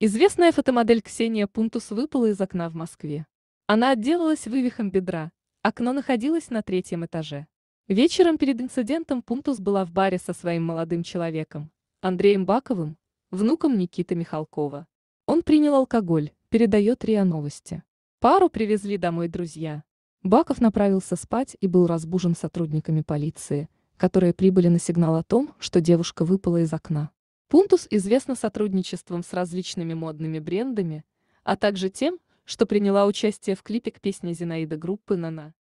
Известная фотомодель Ксения Пунтус выпала из окна в Москве. Она отделалась вывихом бедра, окно находилось на третьем этаже. Вечером перед инцидентом Пунтус была в баре со своим молодым человеком, Андреем Баковым, внуком Никиты Михалкова. Он принял алкоголь, передает РИА Новости. Пару привезли домой друзья. Баков направился спать и был разбужен сотрудниками полиции, которые прибыли на сигнал о том, что девушка выпала из окна. Пунтус известна сотрудничеством с различными модными брендами, а также тем, что приняла участие в клипе к песне Зинаиды группы «Нана».